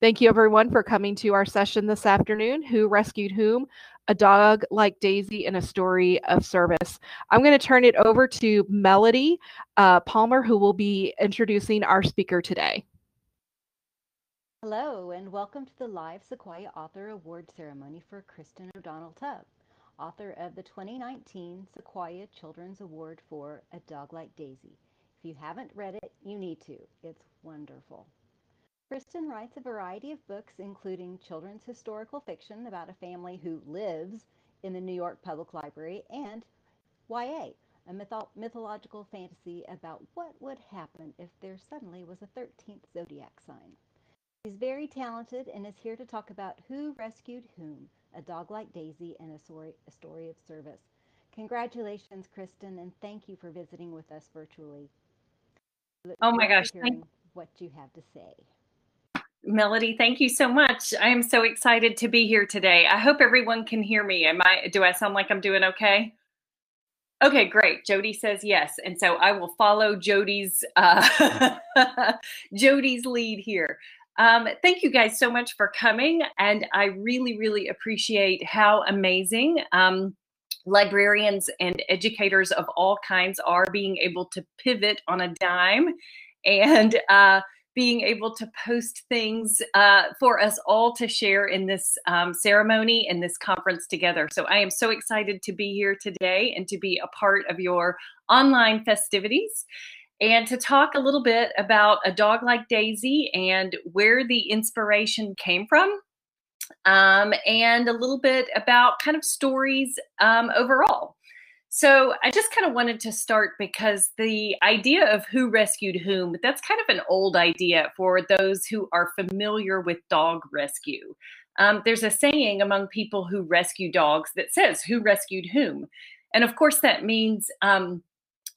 Thank you, everyone, for coming to our session this afternoon. Who Rescued Whom? A Dog Like Daisy and a Story of Service. I'm going to turn it over to Melody uh, Palmer, who will be introducing our speaker today. Hello, and welcome to the live Sequoyah Author Award ceremony for Kristin O'Donnell Tubb, author of the 2019 Sequoyah Children's Award for A Dog Like Daisy. If you haven't read it, you need to. It's wonderful. Kristin writes a variety of books, including children's historical fiction about a family who lives in the New York Public Library and YA, a mytho- mythological fantasy about what would happen if there suddenly was a 13th zodiac sign. She's very talented and is here to talk about Who Rescued Whom, a dog like Daisy and a story, a story of service. Congratulations, Kristin, and thank you for visiting with us virtually. oh my gosh, thank- what you have to say. Melody, thank you so much. I am so excited to be here today. I hope everyone can hear me. Am I do I sound like I'm doing okay? Okay, great. Jody says yes. And so I will follow Jody's uh, Jody's lead here. Um, thank you guys so much for coming. And I really, really appreciate how amazing um, librarians and educators of all kinds are being able to pivot on a dime and uh, being able to post things uh, for us all to share in this um, ceremony and this conference together. So I am so excited to be here today and to be a part of your online festivities and to talk a little bit about a dog like Daisy and where the inspiration came from. Um, and a little bit about kind of stories um, overall. So I just kind of wanted to start because the idea of who rescued whom, that's kind of an old idea for those who are familiar with dog rescue. Um, there's a saying among people who rescue dogs that says, who rescued whom? And of course, that means um,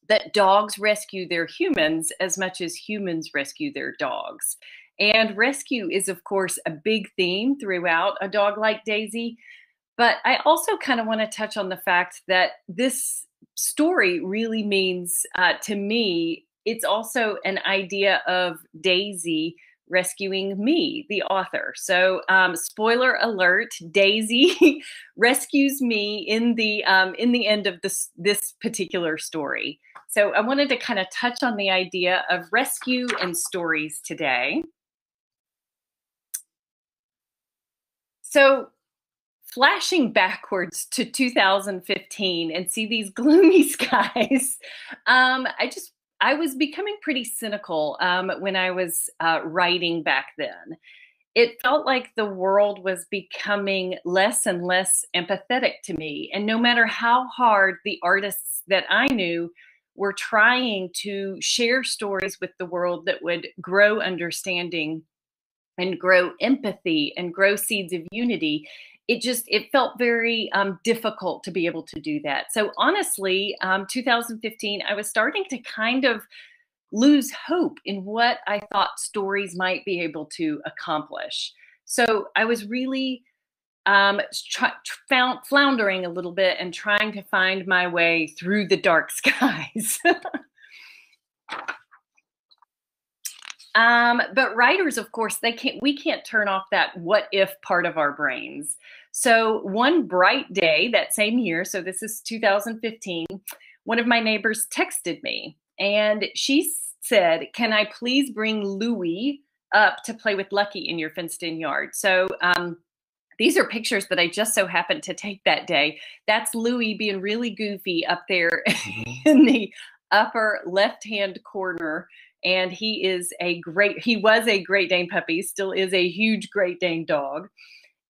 that dogs rescue their humans as much as humans rescue their dogs. And rescue is, of course, a big theme throughout A Dog Like Daisy. But I also kind of want to touch on the fact that this story really means uh, to me, it's also an idea of Daisy rescuing me, the author. So, um, spoiler alert: Daisy rescues me in the um, in the end of this this particular story. So, I wanted to kind of touch on the idea of rescue and stories today. So, flashing backwards to 2015 and see these gloomy skies, um, I just I was becoming pretty cynical um, when I was uh, writing back then. It felt like the world was becoming less and less empathetic to me, and no matter how hard the artists that I knew were trying to share stories with the world that would grow understanding and grow empathy and grow seeds of unity it just it felt very um, difficult to be able to do that. So honestly um, 2015 i was starting to kind of lose hope in what i thought stories might be able to accomplish. So i was really um, found, floundering a little bit and trying to find my way through the dark skies Um, but writers, of course, they can't. We can't turn off that "what if" part of our brains. So one bright day that same year, so this is 2015, one of my neighbors texted me, and she said, "Can I please bring Louie up to play with Lucky in your fenced-in yard?" So. Um, these are pictures that I just so happened to take that day. That's Louie being really goofy up there mm-hmm. in the upper left hand corner and he is a great he was a great dane puppy still is a huge great dane dog.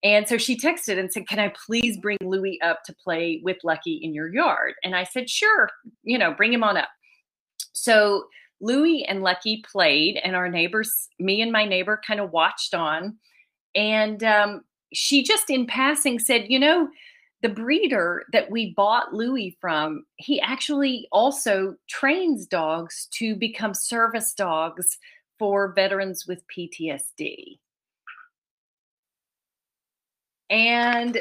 And so she texted and said can i please bring louis up to play with lucky in your yard? And i said sure you know bring him on up. So louis and lucky played and our neighbors me and my neighbor kind of watched on. And um, she just in passing said you know the breeder that we bought Louis from, he actually also trains dogs to become service dogs for veterans with PTSD. And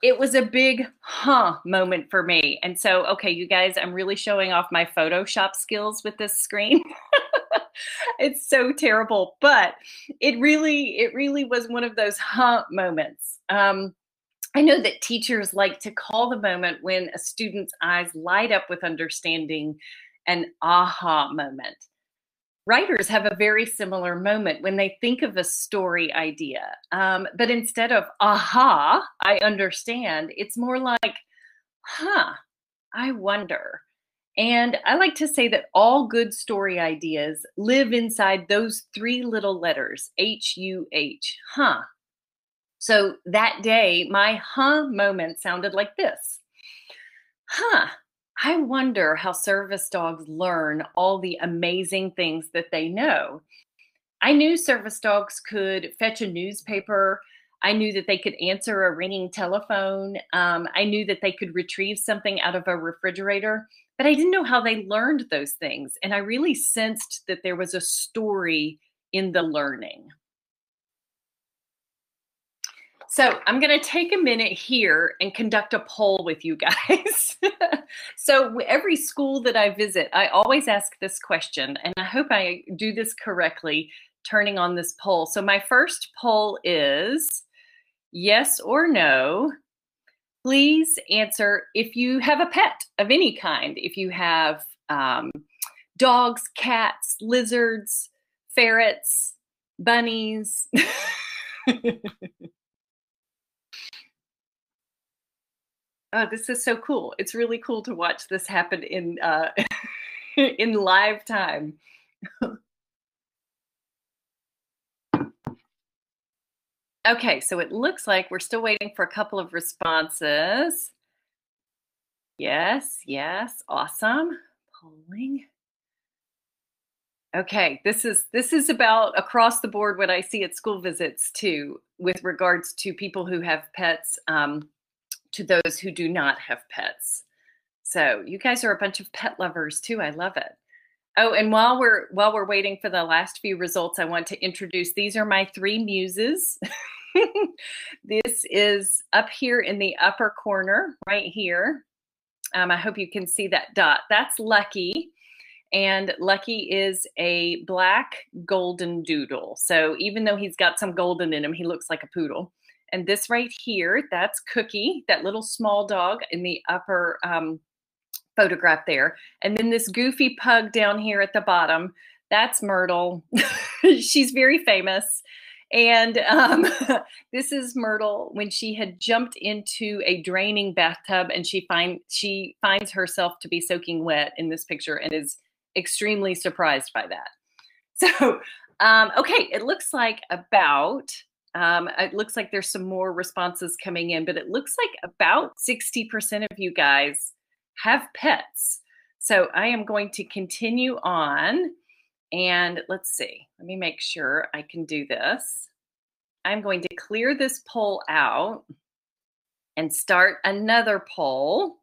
it was a big huh moment for me. And so, okay, you guys, I'm really showing off my Photoshop skills with this screen. it's so terrible, but it really, it really was one of those huh moments. Um, I know that teachers like to call the moment when a student's eyes light up with understanding an aha moment. Writers have a very similar moment when they think of a story idea. Um, but instead of aha, I understand, it's more like, huh, I wonder. And I like to say that all good story ideas live inside those three little letters H U H, huh. So that day, my huh moment sounded like this Huh, I wonder how service dogs learn all the amazing things that they know. I knew service dogs could fetch a newspaper. I knew that they could answer a ringing telephone. Um, I knew that they could retrieve something out of a refrigerator, but I didn't know how they learned those things. And I really sensed that there was a story in the learning. So I'm going to take a minute here and conduct a poll with you guys. so every school that I visit, I always ask this question, and I hope I do this correctly, turning on this poll. So my first poll is yes or no. Please answer if you have a pet of any kind, if you have um, dogs, cats, lizards, ferrets, bunnies. Oh, this is so cool. It's really cool to watch this happen in uh, in live time. okay, so it looks like we're still waiting for a couple of responses. Yes, yes, awesome. Polling. Okay, this is this is about across the board what I see at school visits too, with regards to people who have pets. Um, to those who do not have pets. So you guys are a bunch of pet lovers too. I love it. Oh, and while we're while we're waiting for the last few results, I want to introduce these are my three muses. this is up here in the upper corner, right here. Um, I hope you can see that dot. That's Lucky. And Lucky is a black golden doodle. So even though he's got some golden in him, he looks like a poodle. And this right here, that's Cookie, that little small dog in the upper um, photograph there. And then this goofy pug down here at the bottom, that's Myrtle. She's very famous. And um, this is Myrtle when she had jumped into a draining bathtub and she find she finds herself to be soaking wet in this picture and is extremely surprised by that. So, um, okay, it looks like about um, it looks like there's some more responses coming in, but it looks like about 60% of you guys have pets. So I am going to continue on and let's see, let me make sure I can do this. I'm going to clear this poll out and start another poll.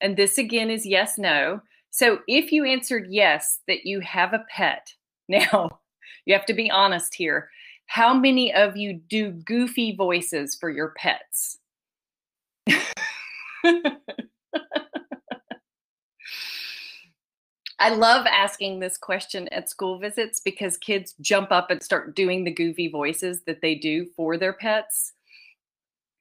And this again is yes, no. So if you answered yes, that you have a pet, now you have to be honest here. How many of you do goofy voices for your pets? I love asking this question at school visits because kids jump up and start doing the goofy voices that they do for their pets.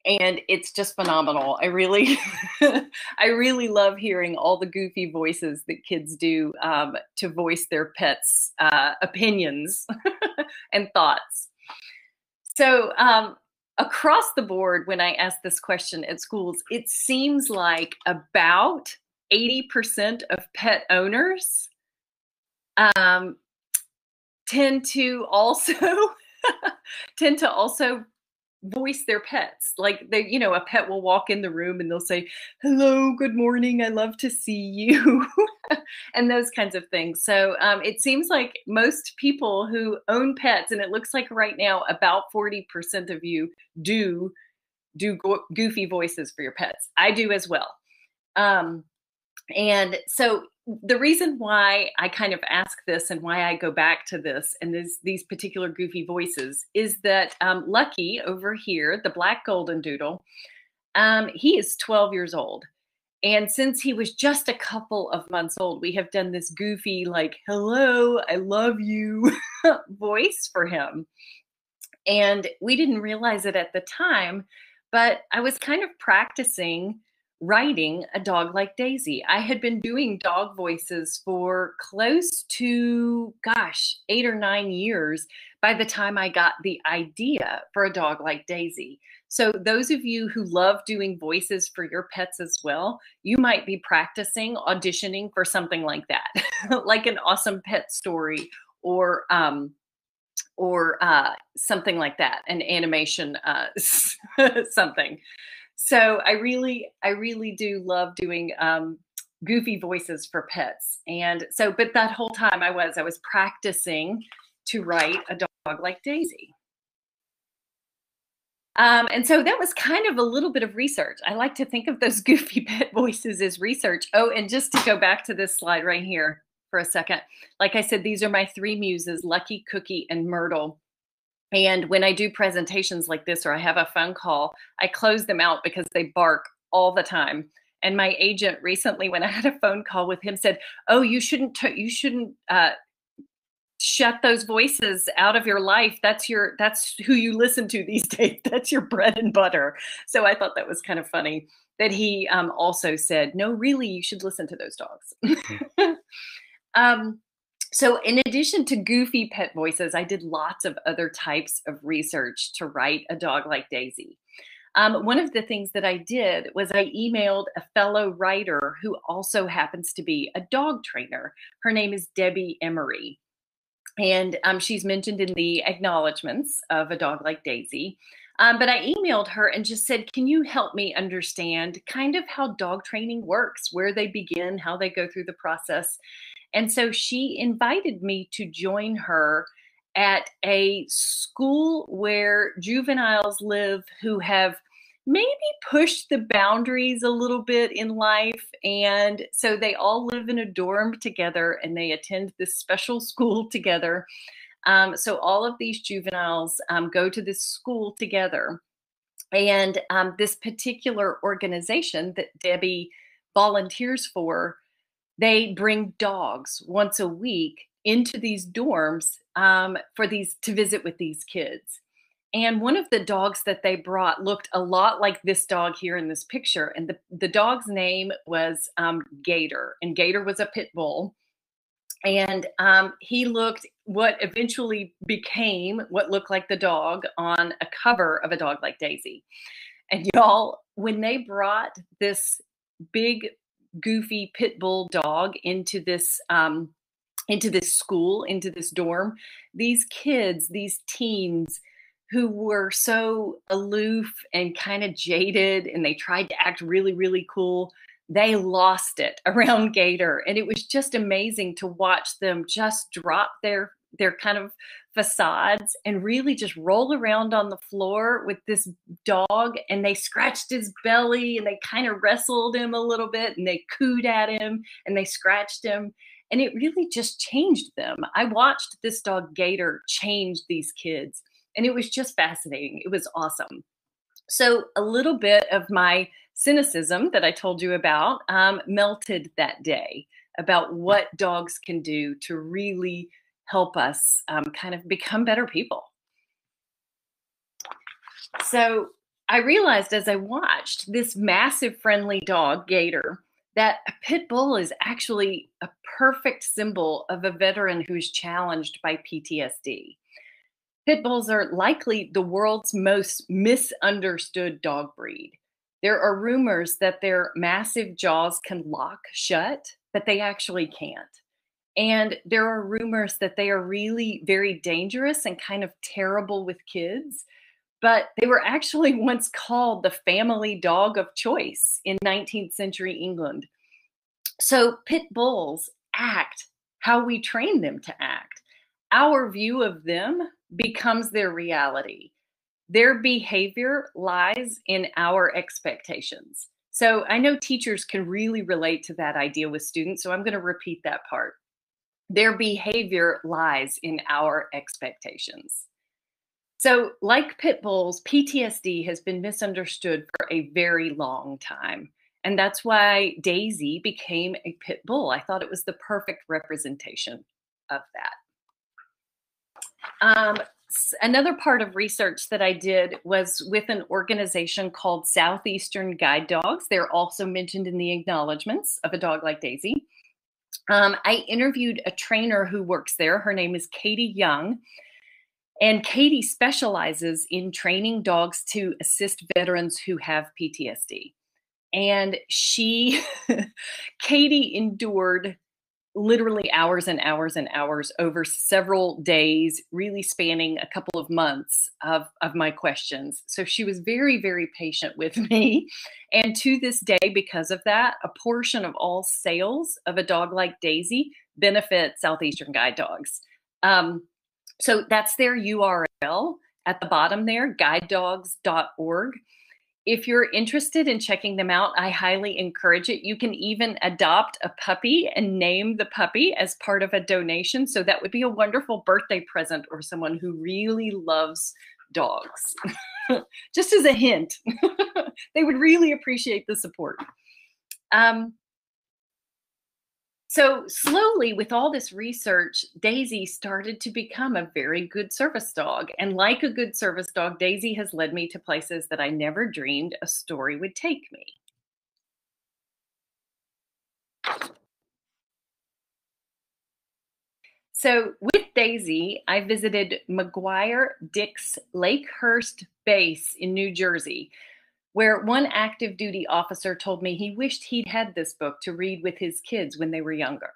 And it's just phenomenal. I really, I really love hearing all the goofy voices that kids do um, to voice their pets' uh, opinions and thoughts. So, um, across the board, when I ask this question at schools, it seems like about 80% of pet owners um, tend to also tend to also voice their pets. Like they, you know, a pet will walk in the room and they'll say, "Hello, good morning. I love to see you," and those kinds of things. So um, it seems like most people who own pets, and it looks like right now about forty percent of you do do go- goofy voices for your pets. I do as well. Um, and so the reason why I kind of ask this and why I go back to this and this, these particular goofy voices is that um, Lucky over here, the black golden doodle, um, he is 12 years old. And since he was just a couple of months old, we have done this goofy, like, hello, I love you voice for him. And we didn't realize it at the time, but I was kind of practicing writing a dog like Daisy. I had been doing dog voices for close to, gosh, eight or nine years by the time I got the idea for a dog like Daisy. So, those of you who love doing voices for your pets as well, you might be practicing auditioning for something like that, like an awesome pet story or, um, or uh, something like that, an animation, uh, something. So I really, I really do love doing um, goofy voices for pets. And so, but that whole time I was, I was practicing to write a dog like Daisy. Um, and so that was kind of a little bit of research. I like to think of those goofy pet voices as research. Oh, and just to go back to this slide right here for a second, like I said, these are my three muses Lucky, Cookie, and Myrtle. And when I do presentations like this or I have a phone call, I close them out because they bark all the time. And my agent recently, when I had a phone call with him, said, "Oh, you shouldn't. T- you shouldn't uh, shut those voices out of your life that's your that's who you listen to these days that's your bread and butter so i thought that was kind of funny that he um, also said no really you should listen to those dogs mm-hmm. um, so in addition to goofy pet voices i did lots of other types of research to write a dog like daisy um, one of the things that I did was I emailed a fellow writer who also happens to be a dog trainer. Her name is Debbie Emery and um, she's mentioned in the acknowledgments of a dog like Daisy. Um, but I emailed her and just said, Can you help me understand kind of how dog training works, where they begin, how they go through the process? And so she invited me to join her at a school where juveniles live who have maybe pushed the boundaries a little bit in life. And so they all live in a dorm together and they attend this special school together. Um, so all of these juveniles um, go to this school together. And um, this particular organization that Debbie volunteers for, they bring dogs once a week into these dorms um, for these to visit with these kids. And one of the dogs that they brought looked a lot like this dog here in this picture. And the, the dog's name was um, Gator, and Gator was a pit bull. And um, he looked what eventually became what looked like the dog on a cover of a dog like Daisy. And y'all, when they brought this big, goofy pit bull dog into this um, into this school, into this dorm, these kids, these teens, who were so aloof and kind of jaded and they tried to act really, really cool. They lost it around Gator. And it was just amazing to watch them just drop their their kind of facades and really just roll around on the floor with this dog and they scratched his belly and they kind of wrestled him a little bit and they cooed at him and they scratched him and it really just changed them. I watched this dog Gator change these kids and it was just fascinating. It was awesome. So, a little bit of my cynicism that I told you about um, melted that day about what dogs can do to really help us um, kind of become better people. So, I realized as I watched this massive friendly dog, Gator, that a pit bull is actually a perfect symbol of a veteran who's challenged by PTSD. Pit bulls are likely the world's most misunderstood dog breed. There are rumors that their massive jaws can lock shut, but they actually can't. And there are rumors that they are really very dangerous and kind of terrible with kids. But they were actually once called the family dog of choice in 19th century England. So pit bulls act how we train them to act. Our view of them becomes their reality. Their behavior lies in our expectations. So I know teachers can really relate to that idea with students. So I'm going to repeat that part. Their behavior lies in our expectations. So, like pit bulls, PTSD has been misunderstood for a very long time. And that's why Daisy became a pit bull. I thought it was the perfect representation of that. Um, another part of research that I did was with an organization called Southeastern Guide Dogs. They're also mentioned in the acknowledgments of a dog like Daisy. Um, I interviewed a trainer who works there. Her name is Katie Young. And Katie specializes in training dogs to assist veterans who have PTSD. And she, Katie endured literally hours and hours and hours over several days, really spanning a couple of months of, of my questions. So she was very, very patient with me. And to this day, because of that, a portion of all sales of a dog like Daisy benefit Southeastern Guide Dogs. Um, so that's their URL at the bottom there, guidedogs.org if you're interested in checking them out, I highly encourage it. You can even adopt a puppy and name the puppy as part of a donation. So that would be a wonderful birthday present or someone who really loves dogs. Just as a hint, they would really appreciate the support. Um, so, slowly, with all this research, Daisy started to become a very good service dog. And like a good service dog, Daisy has led me to places that I never dreamed a story would take me. So, with Daisy, I visited McGuire Dix Lakehurst Base in New Jersey, where one active duty officer told me he wished he'd had this book to read with his kids when they were younger.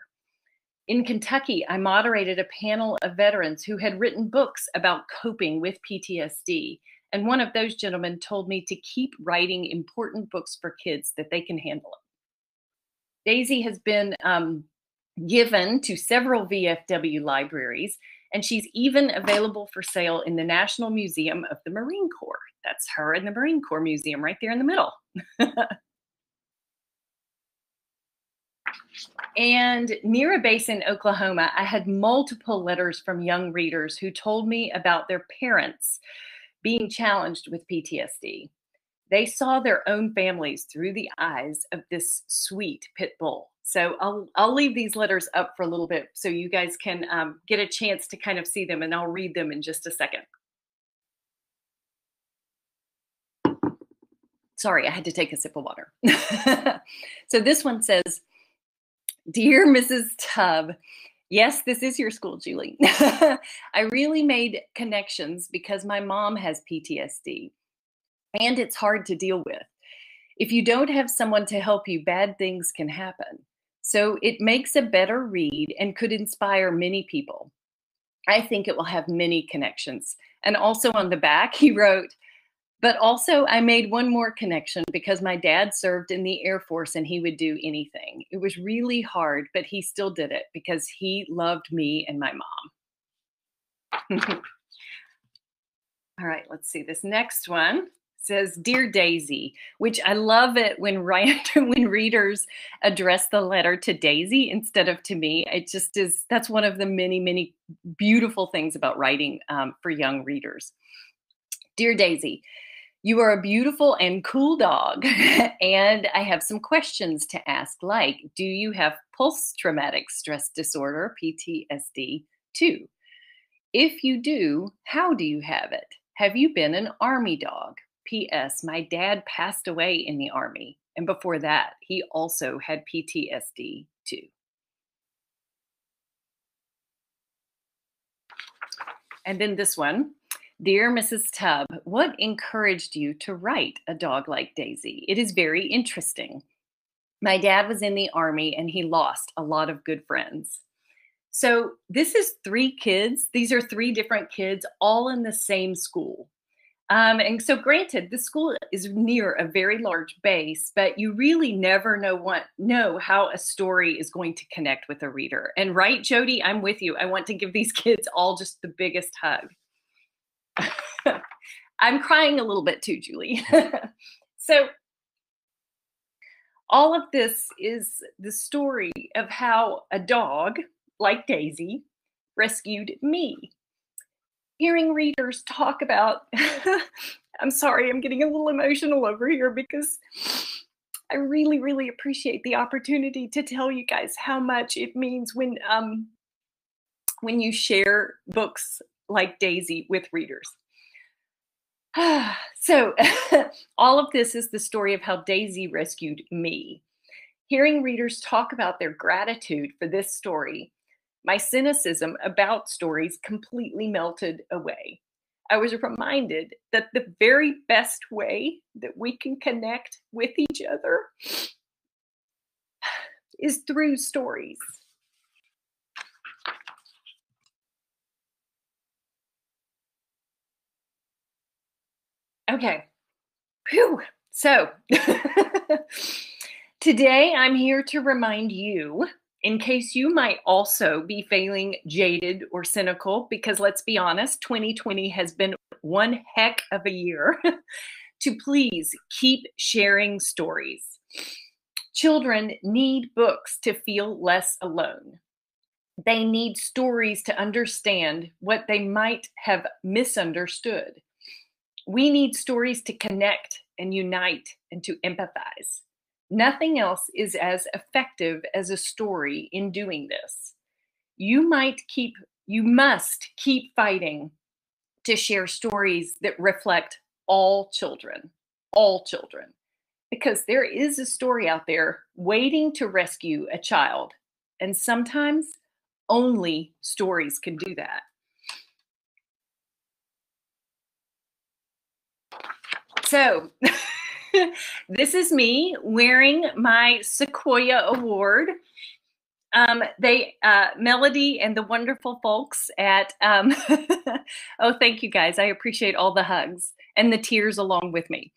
In Kentucky, I moderated a panel of veterans who had written books about coping with PTSD, and one of those gentlemen told me to keep writing important books for kids that they can handle. Daisy has been um, given to several VFW libraries, and she's even available for sale in the National Museum of the Marine Corps. That's her in the Marine Corps Museum right there in the middle. and near a base in Oklahoma, I had multiple letters from young readers who told me about their parents being challenged with PTSD. They saw their own families through the eyes of this sweet pit bull. So I'll I'll leave these letters up for a little bit so you guys can um, get a chance to kind of see them, and I'll read them in just a second. Sorry, I had to take a sip of water. so this one says, Dear Mrs. Tubb, yes, this is your school, Julie. I really made connections because my mom has PTSD and it's hard to deal with. If you don't have someone to help you, bad things can happen. So it makes a better read and could inspire many people. I think it will have many connections. And also on the back, he wrote, but also, I made one more connection because my dad served in the Air Force and he would do anything. It was really hard, but he still did it because he loved me and my mom. All right, let's see. This next one says, "Dear Daisy," which I love it when when readers address the letter to Daisy instead of to me. It just is. That's one of the many, many beautiful things about writing um, for young readers. Dear Daisy, you are a beautiful and cool dog. and I have some questions to ask, like Do you have post traumatic stress disorder, PTSD, too? If you do, how do you have it? Have you been an army dog? P.S. My dad passed away in the army. And before that, he also had PTSD, too. And then this one Dear Mrs. Tubb, what encouraged you to write A Dog Like Daisy? It is very interesting. My dad was in the army and he lost a lot of good friends. So, this is three kids. These are three different kids, all in the same school. Um, and so, granted, the school is near a very large base, but you really never know what know how a story is going to connect with a reader. And right, Jody, I'm with you. I want to give these kids all just the biggest hug. I'm crying a little bit too, Julie. so, all of this is the story of how a dog like Daisy rescued me. Hearing readers talk about, I'm sorry, I'm getting a little emotional over here because I really, really appreciate the opportunity to tell you guys how much it means when um, when you share books like Daisy with readers. so, all of this is the story of how Daisy rescued me. Hearing readers talk about their gratitude for this story, my cynicism about stories completely melted away. I was reminded that the very best way that we can connect with each other is through stories. Okay. Whew. So today I'm here to remind you, in case you might also be feeling jaded or cynical, because let's be honest, 2020 has been one heck of a year, to please keep sharing stories. Children need books to feel less alone. They need stories to understand what they might have misunderstood. We need stories to connect and unite and to empathize. Nothing else is as effective as a story in doing this. You might keep, you must keep fighting to share stories that reflect all children, all children, because there is a story out there waiting to rescue a child. And sometimes only stories can do that. So, this is me wearing my Sequoyah Award. Um, they, uh, Melody and the wonderful folks at, um, oh, thank you guys. I appreciate all the hugs and the tears along with me.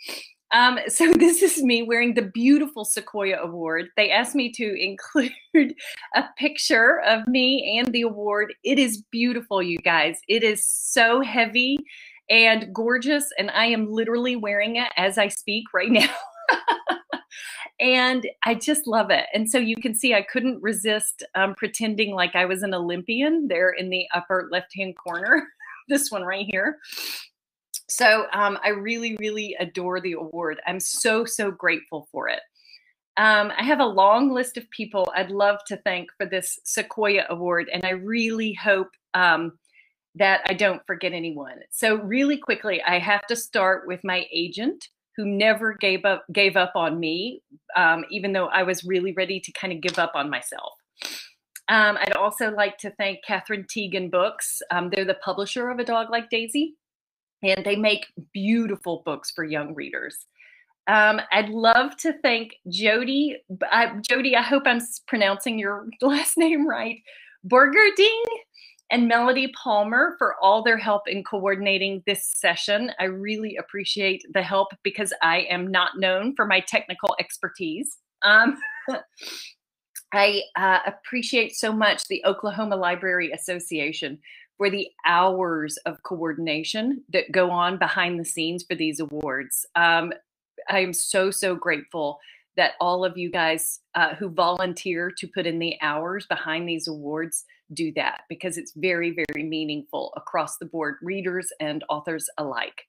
Um, so this is me wearing the beautiful Sequoyah Award. They asked me to include a picture of me and the award. It is beautiful, you guys. It is so heavy and gorgeous. And I am literally wearing it as I speak right now. and I just love it. And so you can see I couldn't resist um, pretending like I was an Olympian there in the upper left hand corner, this one right here. So um, I really, really adore the award. I'm so, so grateful for it. Um, I have a long list of people I'd love to thank for this Sequoyah Award, and I really hope um, that I don't forget anyone. So really quickly, I have to start with my agent who never gave up gave up on me, um, even though I was really ready to kind of give up on myself. Um, I'd also like to thank Katherine Tegen Books. Um, they're the publisher of A Dog Like Daisy, and they make beautiful books for young readers. Um, I'd love to thank Jody. Jody, I hope I'm pronouncing your last name right. Burgerding and Melody Palmer for all their help in coordinating this session. I really appreciate the help because I am not known for my technical expertise. Um, I uh, appreciate so much the Oklahoma Library Association for the hours of coordination that go on behind the scenes for these awards. Um, I am so, so grateful that all of you guys uh, who volunteer to put in the hours behind these awards do that because it's very, very meaningful across the board, readers and authors alike.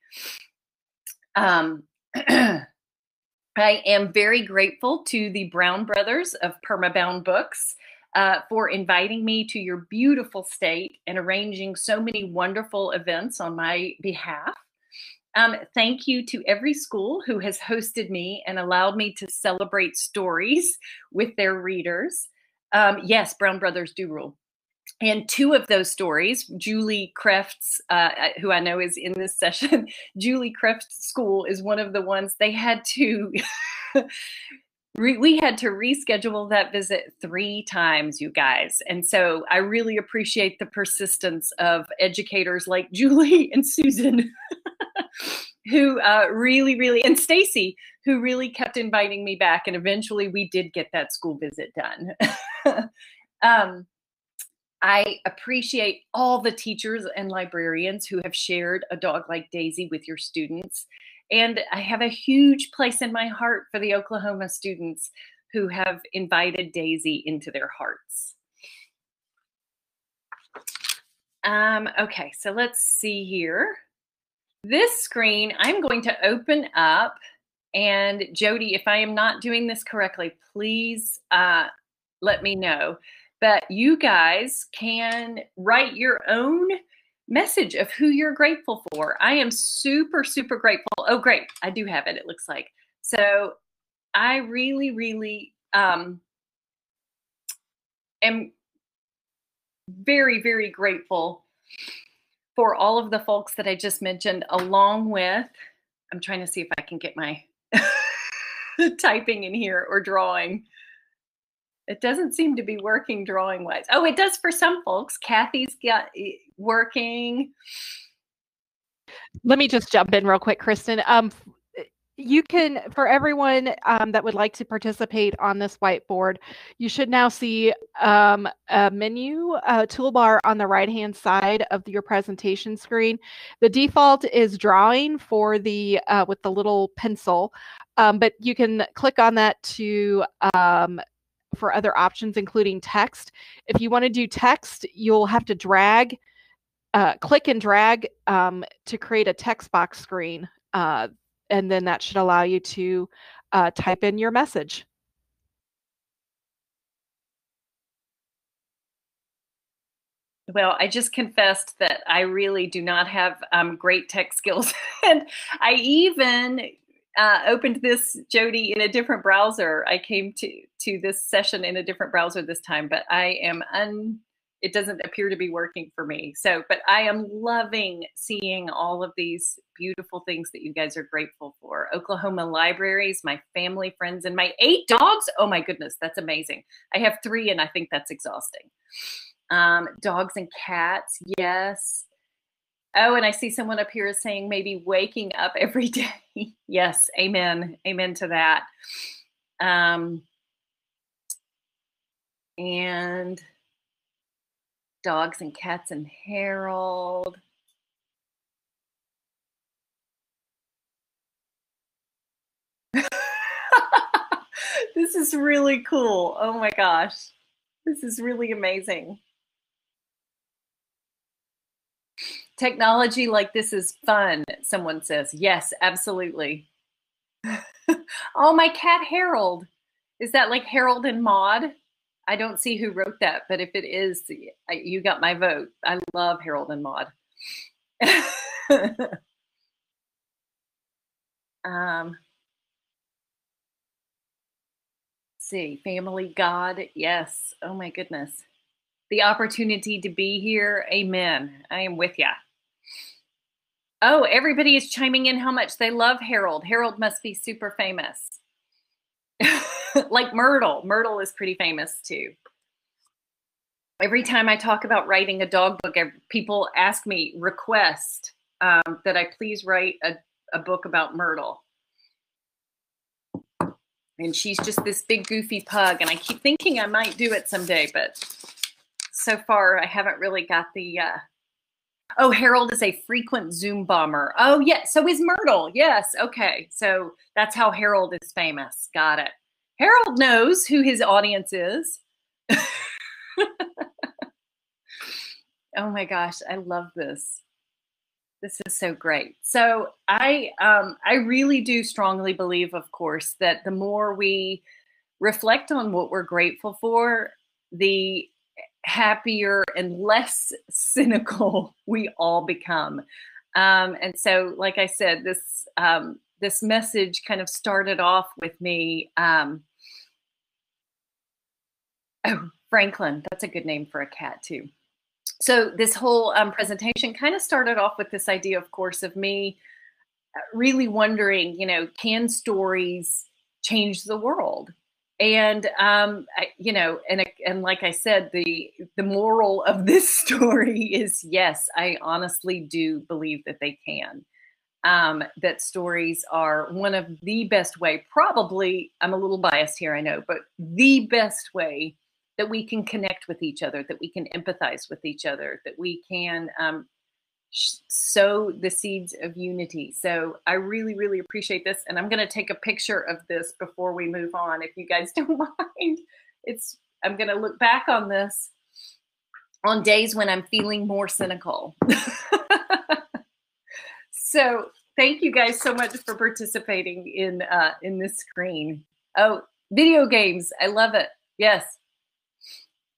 Um, I am very grateful to the Brown Brothers of Permabound Books uh, for inviting me to your beautiful state and arranging so many wonderful events on my behalf. Um, thank you to every school who has hosted me and allowed me to celebrate stories with their readers. Um, yes, Brown Brothers do rule. And two of those stories, Julie Kreft's, uh, who I know is in this session, Julie Kreft's school is one of the ones they had to we had to reschedule that visit three times, you guys. And so I really appreciate the persistence of educators like Julie and Susan, who uh, really, really, and Stacy, who really kept inviting me back. And eventually we did get that school visit done. um, I appreciate all the teachers and librarians who have shared a dog like Daisy with your students. And I have a huge place in my heart for the Oklahoma students who have invited Daisy into their hearts. Um, okay, so let's see here. This screen, I'm going to open up And Jody, if I am not doing this correctly, please uh, let me know. But you guys can write your own message of who you're grateful for. I am super, super grateful. Oh, great. I do have it, it looks like. So I really, really um, am very, very grateful for all of the folks that I just mentioned, along with, I'm trying to see if I can get my typing in here or drawing. It doesn't seem to be working drawing wise. Oh, it does for some folks. Kathy's got eh, working. Let me just jump in real quick, Kristin. Um, you can, for everyone um, that would like to participate on this whiteboard, you should now see um, a menu a toolbar on the right hand side of your presentation screen. The default is drawing for the uh, with the little pencil, um, but you can click on that to um, for other options, including text. If you want to do text, you'll have to drag, uh, click and drag um, to create a text box screen. Uh, and then that should allow you to uh, type in your message. Well, I just confessed that I really do not have um, great tech skills. and I even uh, opened this, Jody, in a different browser. I came to, to this session in a different browser this time, but I am un, it doesn't appear to be working for me. So, but I am loving seeing all of these beautiful things that you guys are grateful for. Oklahoma libraries, my family, friends, and my eight dogs. Oh my goodness, that's amazing. I have three, and I think that's exhausting. Um, dogs and cats, yes. Oh, and I see someone up here is saying maybe waking up every day. yes, amen. Amen to that. Um, and dogs and cats and Harold. this is really cool. Oh my gosh. This is really amazing. Technology like this is fun, someone says. Yes, absolutely. oh, my cat Harold. Is that like Harold and Maude? I don't see who wrote that, but if it is, you got my vote. I love Harold and Maude. um, see, family, God, yes. Oh my goodness. The opportunity to be here, amen. I am with you. Oh, everybody is chiming in how much they love Harold. Harold must be super famous. like Myrtle. Myrtle is pretty famous too. Every time I talk about writing a dog book, people ask me, request um, that I please write a, a book about Myrtle. And she's just this big goofy pug. And I keep thinking I might do it someday, but so far I haven't really got the. Uh... Oh, Harold is a frequent Zoom bomber. Oh, yeah. So is Myrtle. Yes. Okay. So that's how Harold is famous. Got it. Harold knows who his audience is. oh my gosh, I love this. This is so great. So I um, I really do strongly believe, of course, that the more we reflect on what we're grateful for, the happier and less cynical we all become. Um, and so, like I said, this um, this message kind of started off with me um, Oh, Franklin. That's a good name for a cat, too. So, this whole um, presentation kind of started off with this idea, of course, of me uh, really wondering, you know, can stories change the world? And um, I, you know, and and like I said, the the moral of this story is yes, I honestly do believe that they can. Um, that stories are one of the best way. Probably, I'm a little biased here, I know, but the best way that we can connect with each other, that we can empathize with each other, that we can um, sow the seeds of unity. So I really, really appreciate this. And I'm going to take a picture of this before we move on, if you guys don't mind. It's I'm going to look back on this on days when I'm feeling more cynical. so Thank you guys so much for participating in uh, in this screen. Oh, video games. I love it. Yes.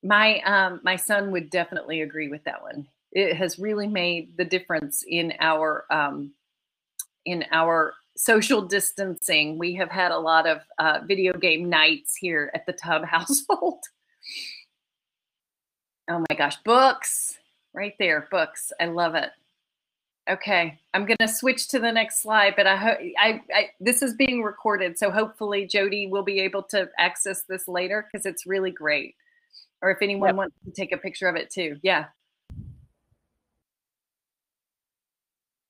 My um, my son would definitely agree with that one. It has really made the difference in our um, in our social distancing. We have had a lot of uh, video game nights here at the Tubb household. oh my gosh, books right there, books. I love it. Okay, I'm going to switch to the next slide, but I hope I, I this is being recorded, so hopefully Jody will be able to access this later because it's really great. Or if anyone yep. wants to take a picture of it too, yeah.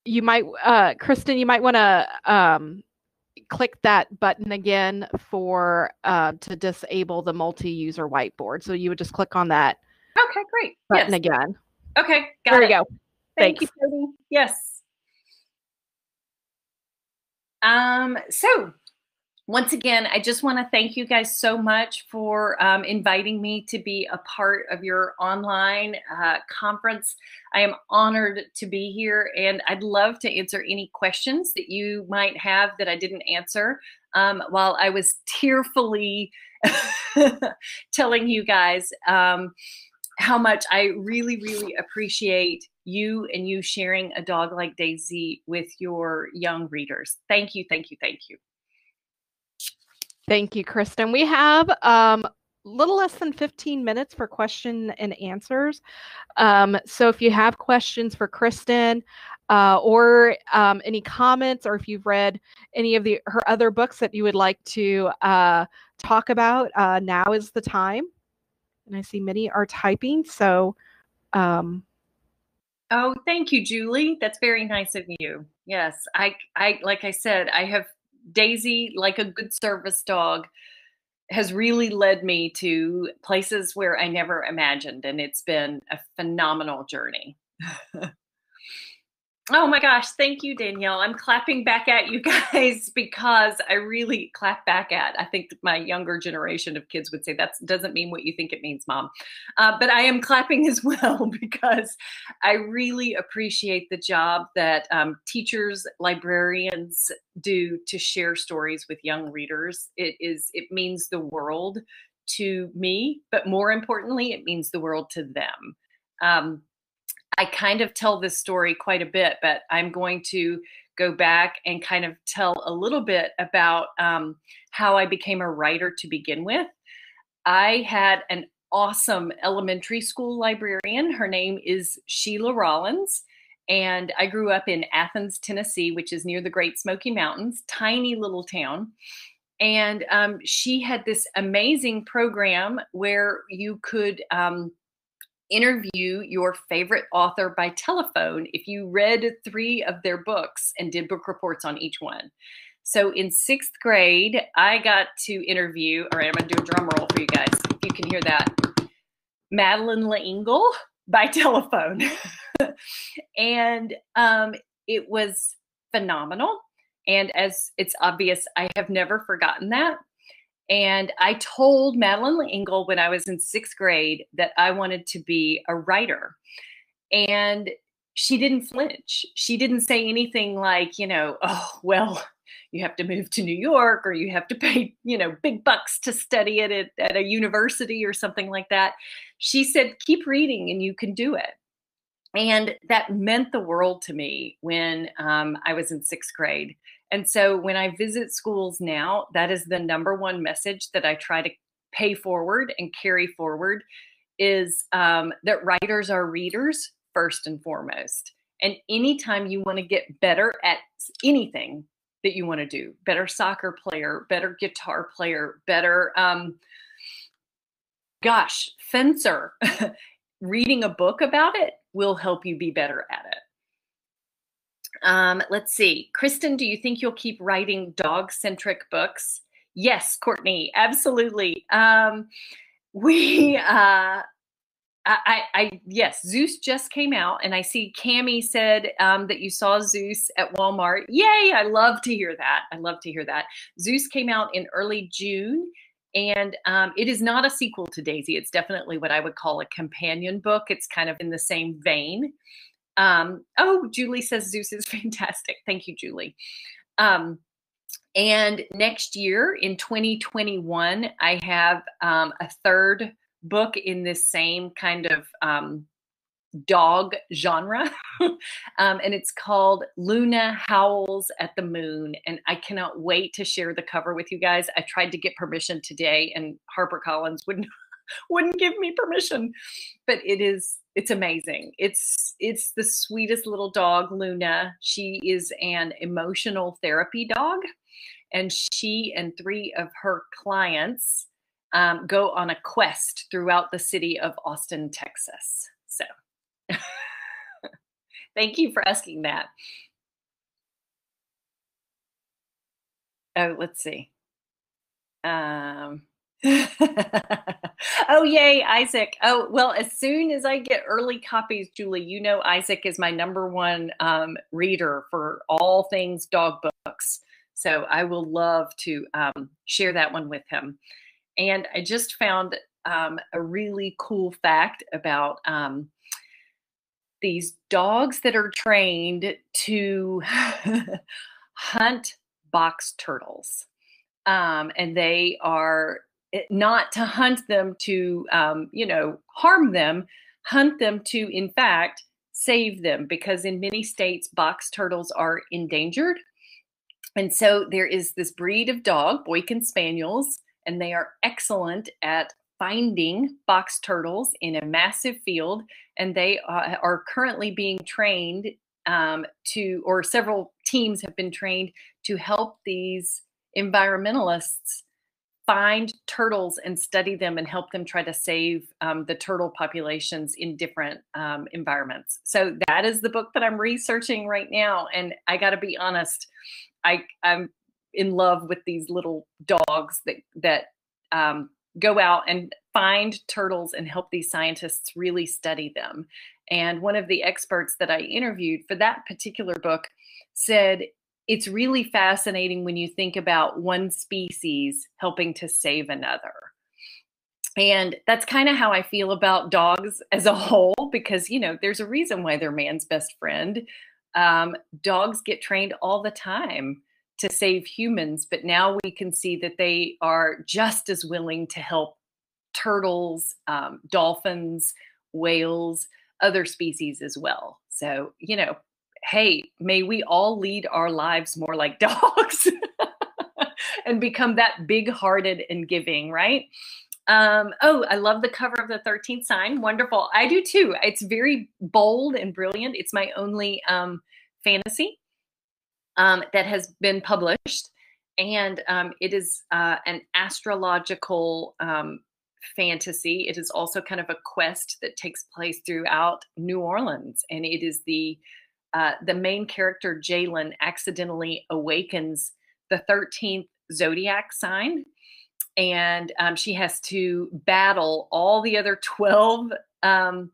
You might, uh, Kristin, you might want to um, click that button again for uh, to disable the multi-user whiteboard. So you would just click on that. Okay, great. Button yes. again. Okay, got there it. you go. Thank Thanks. you, Jody. Yes. Um, so once again, I just want to thank you guys so much for um, inviting me to be a part of your online uh, conference. I am honored to be here, and I'd love to answer any questions that you might have that I didn't answer um, while I was tearfully telling you guys um, how much I really, really appreciate you and you sharing a dog like Daisy with your young readers. Thank you, thank you, thank you. Thank you, Kristin. We have um, little less than 15 minutes for question and answers. Um, so if you have questions for Kristin uh, or um, any comments, or if you've read any of the her other books that you would like to uh, talk about, uh, now is the time and I see many are typing. So, um, oh, thank you, Julie. That's very nice of you. Yes, I, I, like I said, I have Daisy, like a good service dog, has really led me to places where I never imagined, and it's been a phenomenal journey. Oh my gosh, thank you, Danielle. I'm clapping back at you guys because I really clap back at. I think my younger generation of kids would say that doesn't mean what you think it means, mom. Uh, but I am clapping as well because I really appreciate the job that um, teachers, librarians do to share stories with young readers. It is it means the world to me, but more importantly, it means the world to them. Um, I kind of tell this story quite a bit, but I'm going to go back and kind of tell a little bit about um, how I became a writer to begin with. I had an awesome elementary school librarian. Her name is Sheila Rollins. And I grew up in Athens, Tennessee, which is near the Great Smoky Mountains, tiny little town. And um, she had this amazing program where you could um, interview your favorite author by telephone if you read three of their books and did book reports on each one. So in sixth grade, I got to interview, all right, I'm gonna do a drum roll for you guys, if you can hear that, Madeleine L'Engle by telephone. and um, it was phenomenal. And as it's obvious, I have never forgotten that. And I told Madeleine L'Engle when I was in sixth grade that I wanted to be a writer. And she didn't flinch. She didn't say anything like, you know, oh, well, you have to move to New York or you have to pay, you know, big bucks to study it at, at a university or something like that. She said, keep reading and you can do it. And that meant the world to me when um, I was in sixth grade. And so when I visit schools now, that is the number one message that I try to pay forward and carry forward is um, that writers are readers first and foremost. And anytime you want to get better at anything that you want to do, better soccer player, better guitar player, better, um, gosh, fencer, reading a book about it will help you be better at it. Um, let's see. Kristin, do you think you'll keep writing dog centric books? Yes, Courtney, absolutely. Um, we, uh, I, I, yes, Zeus just came out, and I see Cami said um, that you saw Zeus at Walmart. Yay! I love to hear that. I love to hear that. Zeus came out in early June, and um, it is not a sequel to Daisy. It's definitely what I would call a companion book. It's kind of in the same vein. Um, oh, Julie says Zeus is fantastic. Thank you, Julie. Um, and next year in 2021, I have um, a third book in this same kind of um, dog genre. um, and it's called Luna Howls at the Moon. And I cannot wait to share the cover with you guys. I tried to get permission today, and HarperCollins wouldn't wouldn't give me permission. But it is it's amazing. It's it's the sweetest little dog, Luna. She is an emotional therapy dog, and she and three of her clients um, go on a quest throughout the city of Austin, Texas. So, thank you for asking that. Oh, let's see. Um, oh, yay, Isaac. Oh, well, as soon as I get early copies, Julie, you know Isaac is my number one um, reader for all things dog books. So I will love to um, share that one with him. And I just found um, a really cool fact about um, these dogs that are trained to hunt box turtles. Um, and they are not to hunt them to, um, you know, harm them, hunt them to, in fact, save them because in many states, box turtles are endangered. And so there is this breed of dog, Boykin Spaniels, and they are excellent at finding box turtles in a massive field. And they uh, are currently being trained um, to, or several teams have been trained to help these environmentalists find turtles and study them and help them try to save um, the turtle populations in different um, environments. So that is the book that I'm researching right now. And I got to be honest, I I'm in love with these little dogs that that um, go out and find turtles and help these scientists really study them. And one of the experts that I interviewed for that particular book said it's really fascinating when you think about one species helping to save another. And that's kind of how I feel about dogs as a whole, because, you know, there's a reason why they're man's best friend. Um, dogs get trained all the time to save humans, but now we can see that they are just as willing to help turtles, um, dolphins, whales, other species as well. So, you know, hey, may we all lead our lives more like dogs and become that big hearted and giving, right? Um, oh, I love the cover of the 13th sign. Wonderful. I do too. It's very bold and brilliant. It's my only um, fantasy um, that has been published. And um, it is uh, an astrological um, fantasy. It is also kind of a quest that takes place throughout New Orleans. And it is the uh, the main character, Jalen, accidentally awakens the 13th zodiac sign. And um, she has to battle all the other 12 um,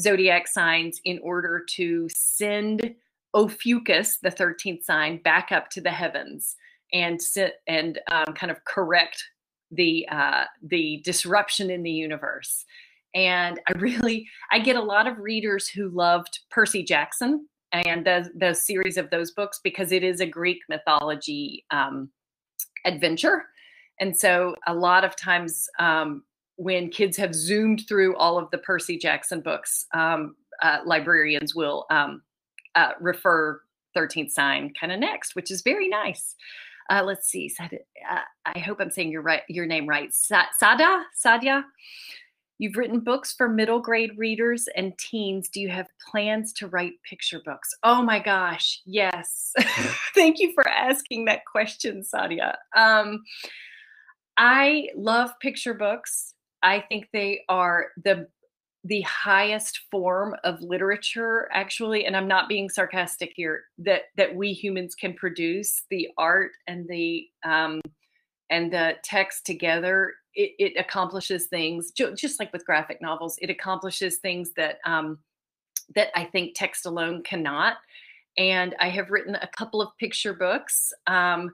zodiac signs in order to send Ophiuchus, the 13th sign, back up to the heavens and sit and um, kind of correct the uh, the disruption in the universe. And I really I get a lot of readers who loved Percy Jackson and the, the series of those books because it is a Greek mythology um, adventure. And so a lot of times um, when kids have zoomed through all of the Percy Jackson books, um, uh, librarians will um, uh, refer 13th sign kind of next, which is very nice. Uh, let's see. Uh, I hope I'm saying your right your name right. Sada Sadia. You've written books for middle grade readers and teens. Do you have plans to write picture books? Oh my gosh, yes. Thank you for asking that question, Sadia. Um, I love picture books. I think they are the the highest form of literature actually and i'm not being sarcastic here that that we humans can produce the art and the um and the text together it, it accomplishes things just like with graphic novels it accomplishes things that um that i think text alone cannot and i have written a couple of picture books um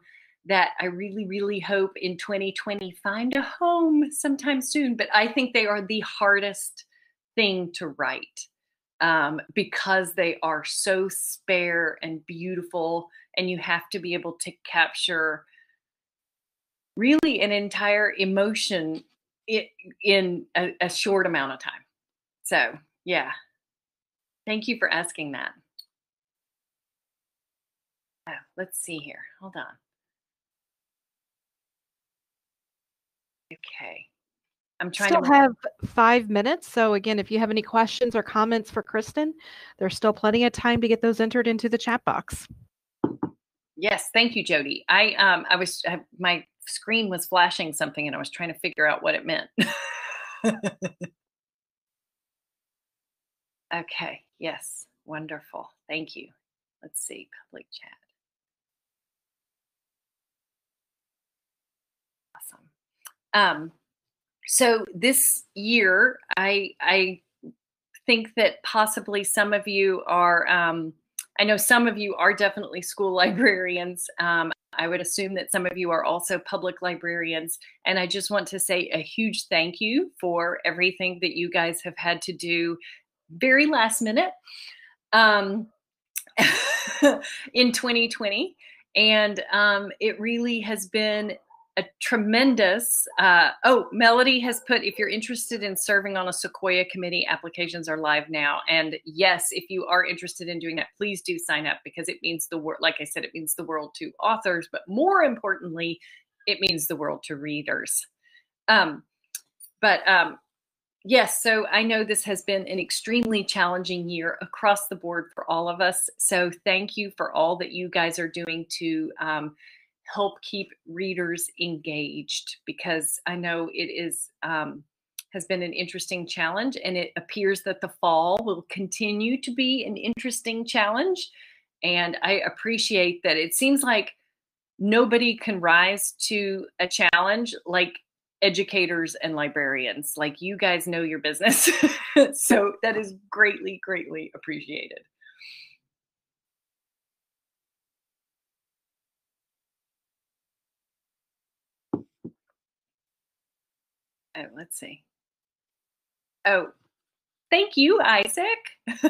that I really, really hope in 2020 find a home sometime soon. But I think they are the hardest thing to write. um, because they are so spare and beautiful, and you have to be able to capture really an entire emotion in a, a short amount of time. So, yeah. Thank you for asking that. Oh, let's see here. Hold on. Okay. I'm trying still to have five minutes. So again, if you have any questions or comments for Kristin, there's still plenty of time to get those entered into the chat box. Yes, thank you, Jody. I um I was I, my screen was flashing something and I was trying to figure out what it meant. okay, yes, wonderful. Thank you. Let's see, public chat. Awesome. Um, so this year, I I think that possibly some of you are. Um, I know some of you are definitely school librarians. Um, I would assume that some of you are also public librarians. And I just want to say a huge thank you for everything that you guys have had to do very last minute um, in 2020. And um, it really has been a tremendous uh, oh melody has put if you're interested in serving on a Sequoyah committee applications are live now. And yes if you are interested in doing that please do sign up because it means the world like i said it means the world to authors but more importantly it means the world to readers. Um, but um, yes so i know this has been an extremely challenging year across the board for all of us. So thank you for all that you guys are doing to um, help keep readers engaged because I know it is um, has been an interesting challenge, and it appears that the fall will continue to be an interesting challenge. And I appreciate that it seems like nobody can rise to a challenge like educators and librarians. Like you guys know your business. so that is greatly, greatly appreciated. Oh, let's see. Oh, thank you, Isaac.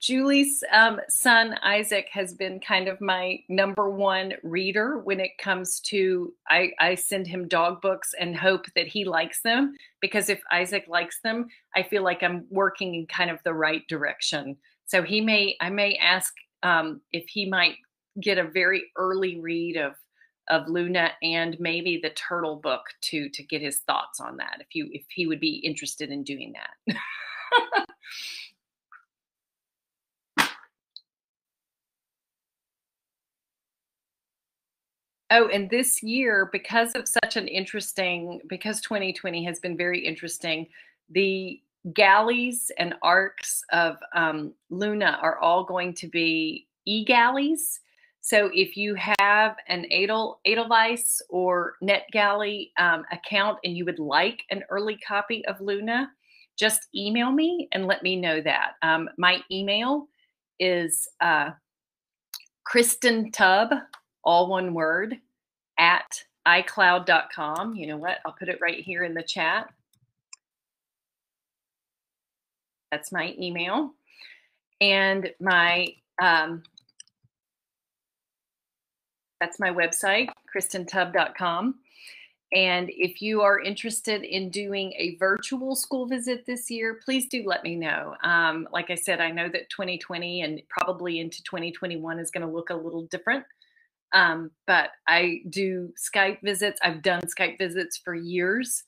Julie's um, son, Isaac, has been kind of my number one reader when it comes to. I, I send him dog books and hope that he likes them because if Isaac likes them, I feel like I'm working in kind of the right direction. So he may, I may ask um, if he might get a very early read of of Luna and maybe the turtle book to to get his thoughts on that if you if he would be interested in doing that. oh, and this year because of such an interesting because 2020 has been very interesting, the galleys and arcs of um, Luna are all going to be e-galleys so if you have an Edel, Edelweiss or NetGalley um, account and you would like an early copy of Luna, just email me and let me know that. Um, my email is uh, Kristin Tubb, all one word, at iCloud.com. You know what? I'll put it right here in the chat. That's my email. And my um, that's my website, kristintubb.com. And if you are interested in doing a virtual school visit this year, please do let me know. Um, like I said, I know that 2020 and probably into 2021 is going to look a little different. Um, but I do Skype visits. I've done Skype visits for years.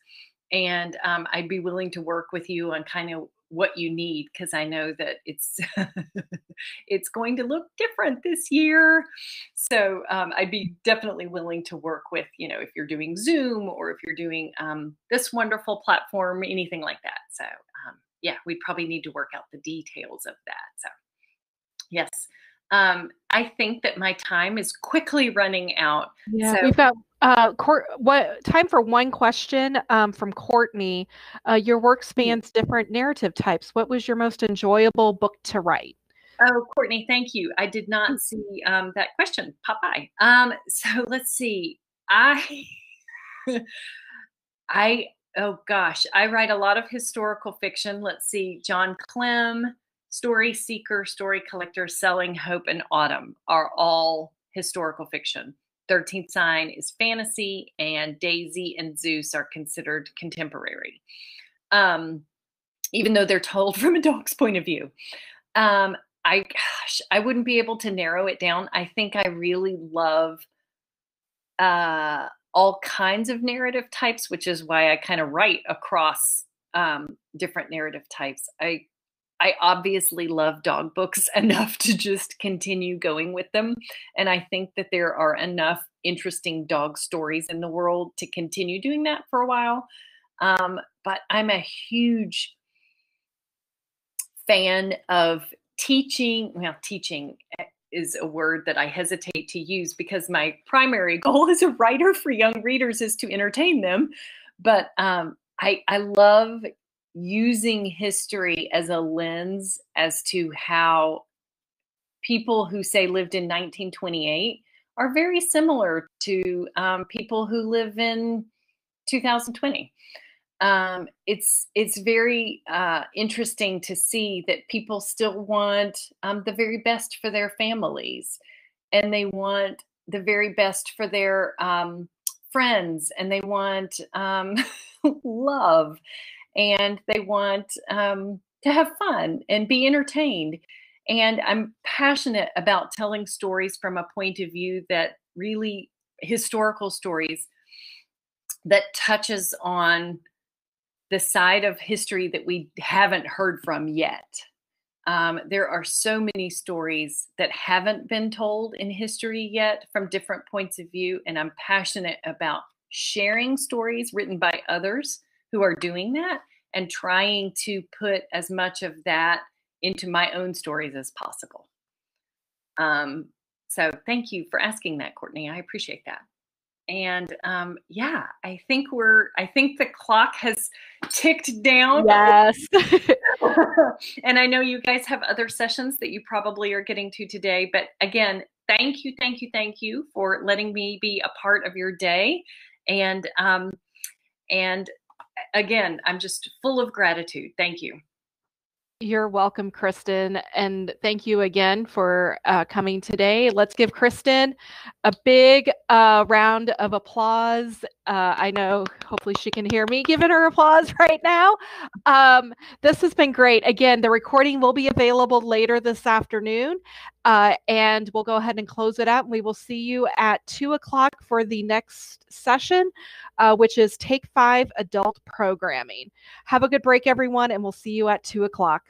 And um, I'd be willing to work with you on kind of what you need because I know that it's it's going to look different this year. So um, I'd be definitely willing to work with you know if you're doing Zoom or if you're doing um, this wonderful platform, anything like that. So um, yeah, we probably need to work out the details of that. So yes. Um, I think that my time is quickly running out. Yeah, so, we've got uh, Court, what time for one question um, from Courtney? Uh, your work spans different narrative types. What was your most enjoyable book to write? Oh, Courtney, thank you. I did not hmm. see um, that question pop by. Um, so let's see. I, I, oh gosh, I write a lot of historical fiction. Let's see, John Clem, Story Seeker, Story Collector, Selling Hope, and Autumn are all historical fiction. 13th Sign is fantasy, and Daisy and Zeus are considered contemporary, um, even though they're told from a dog's point of view. Um, I gosh, I wouldn't be able to narrow it down. I think I really love uh, all kinds of narrative types, which is why I kind of write across um, different narrative types. I I obviously love dog books enough to just continue going with them, and I think that there are enough interesting dog stories in the world to continue doing that for a while. Um, but I'm a huge fan of teaching. Well, teaching is a word that I hesitate to use because my primary goal as a writer for young readers is to entertain them. But um, I, I love using history as a lens as to how people who say lived in 1928 are very similar to um, people who live in 2020 um, it's it's very uh, interesting to see that people still want um, the very best for their families, and they want the very best for their um, friends, and they want um, love, and they want um, to have fun and be entertained. And I'm passionate about telling stories from a point of view that really historical stories that touches on the side of history that we haven't heard from yet. Um, there are so many stories that haven't been told in history yet from different points of view, and I'm passionate about sharing stories written by others who are doing that and trying to put as much of that into my own stories as possible. Um, so, thank you for asking that, Courtney. I appreciate that and um, yeah i think we're i think the clock has ticked down yes and i know you guys have other sessions that you probably are getting to today but again thank you thank you thank you for letting me be a part of your day and um, and again i'm just full of gratitude thank you you're welcome, Kristin. And thank you again for uh, coming today. Let's give Kristin a big uh, round of applause. Uh, I know hopefully she can hear me giving her applause right now. Um, this has been great. Again, the recording will be available later this afternoon. Uh, and we'll go ahead and close it out. We will see you at two o'clock for the next session, uh, which is Take Five Adult Programming. Have a good break, everyone, and we'll see you at two o'clock.